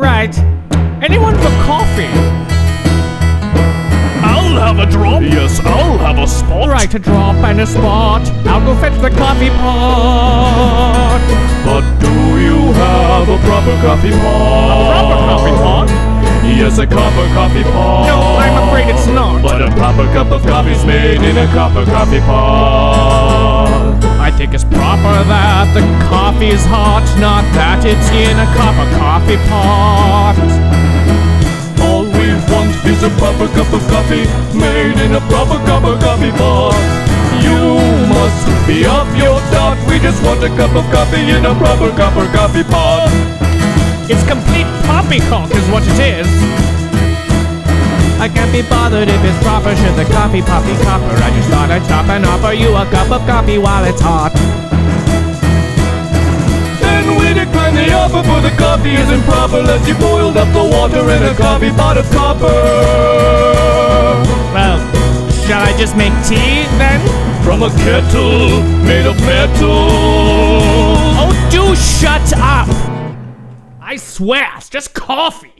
Right. Anyone for coffee? I'll have a drop. Yes, I'll have a spot. Right, a drop and a spot. I'll go fetch the coffee pot. But do you have a proper coffee pot? A proper coffee pot? Yes, a copper coffee pot. No, I'm afraid it's not. But a proper cup of coffee's made in a copper coffee pot. That the coffee's hot, not that it's in a copper coffee pot. All we want is a proper cup of coffee made in a proper cup of coffee pot. You must be off your dot. We just want a cup of coffee in a proper cup of coffee pot. It's complete poppycock is what it is. I can't be bothered if it's proper, should the coffee poppy copper. I just thought I'd stop and offer you a cup of coffee while it's hot. Coffee isn't proper Unless you boiled up the water in a coffee pot of copper Well, shall I just make tea then? From a kettle made of metal Oh, do shut up! I swear, it's just coffee.